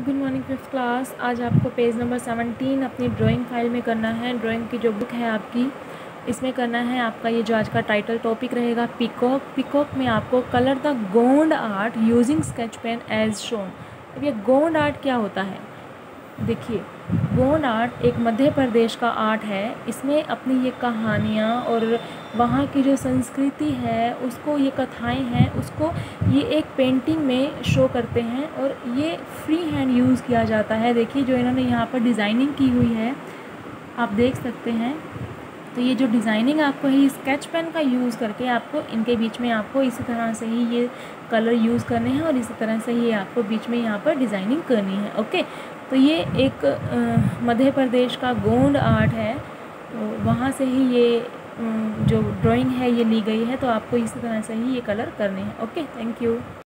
Good morning fifth class आज आपको page number seventeen अपनी ड्राइंग फ़ाइल में करना है। ड्राइंग की जो बुक है आपकी, इसमें करना है आपका ये जो आज का टाइटल टॉपिक रहेगा पिकॉक पिकॉक में आपको colour the Gond art using sketch pen as shown अब ये गोंड आर्ट क्या होता है? देखिए गोंड आर्ट एक मध्य प्रदेश का आर्ट है। इसमें अपनी ये कहानियाँ और वहाँ की जो संस्कृति है, उसको ये कथाएँ हैं, उसको ये एक पेंटिंग में शो करते हैं और ये फ्री हैंड यूज़ किया जाता है। देखिए, जो इन्होंने यहाँ पर डिज़ाइनिंग की हुई है, आप देख सकते हैं। तो ये जो डिज़ाइनिंग आपको है स्केच पेन का यूज़ करके आपको इनके बीच में आपको इसी तरह से ही ये कलर यूज़ करने हैं और इसी तरह से ही आपको बीच में यहाँ पर डिज़ाइनिंग करनी है ओके तो ये एक मध्य प्रदेश का गोंड आर्ट है तो वहाँ से ही ये जो ड्राइंग है, ये ली गई है तो आपको इसी तरह से ही ये कलर करने हैं ओके थैंक यू